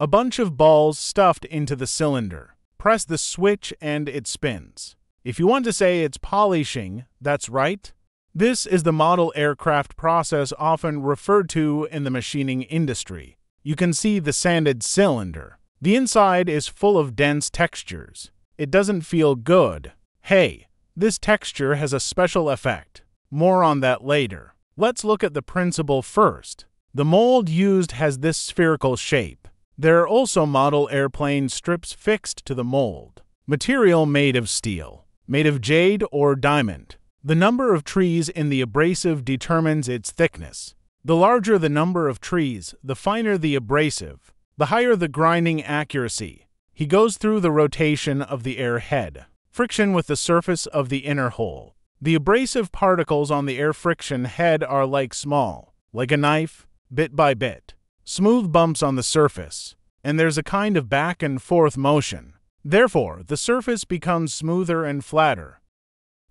A bunch of balls stuffed into the cylinder. Press the switch and it spins. If you want to say it's polishing, that's right. This is the model aircraft process often referred to in the machining industry. You can see the sanded cylinder. The inside is full of dense textures. It doesn't feel good. Hey, this texture has a special effect. More on that later. Let's look at the principle first. The mold used has this spherical shape. There are also model airplane strips fixed to the mold. Material made of steel, made of jade or diamond. The number of trees in the abrasive determines its thickness. The larger the number of trees, the finer the abrasive, the higher the grinding accuracy. He goes through the rotation of the air head, friction with the surface of the inner hole. The abrasive particles on the air friction head are like small, like a knife, bit by bit, smooth bumps on the surface, and there's a kind of back and forth motion. Therefore, the surface becomes smoother and flatter,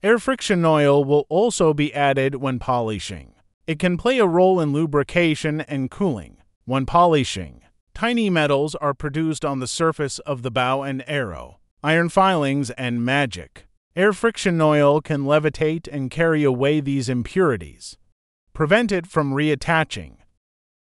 Air friction oil will also be added when polishing. It can play a role in lubrication and cooling. When polishing, tiny metals are produced on the surface of the bow and arrow, iron filings, and magic. Air friction oil can levitate and carry away these impurities. Prevent it from reattaching.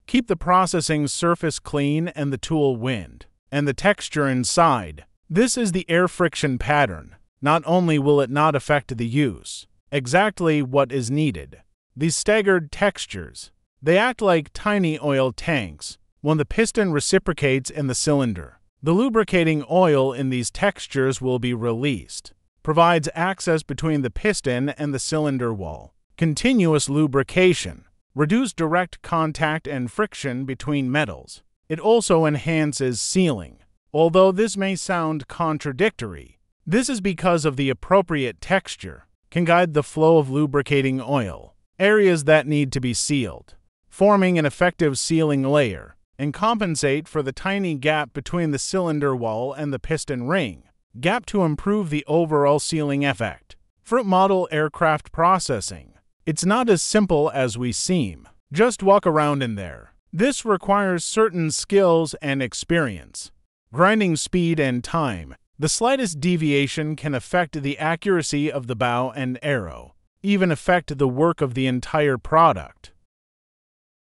Keep the processing surface clean and the tool wind, and the texture inside. This is the air friction pattern. Not only will it not affect the use, exactly what is needed. These staggered textures, they act like tiny oil tanks when the piston reciprocates in the cylinder. The lubricating oil in these textures will be released, provides access between the piston and the cylinder wall. Continuous lubrication, reduce direct contact and friction between metals. It also enhances sealing. Although this may sound contradictory, this is because of the appropriate texture can guide the flow of lubricating oil, areas that need to be sealed, forming an effective sealing layer, and compensate for the tiny gap between the cylinder wall and the piston ring, gap to improve the overall sealing effect. For model aircraft processing, it's not as simple as we seem. Just walk around in there. This requires certain skills and experience, grinding speed and time, the slightest deviation can affect the accuracy of the bow and arrow, even affect the work of the entire product.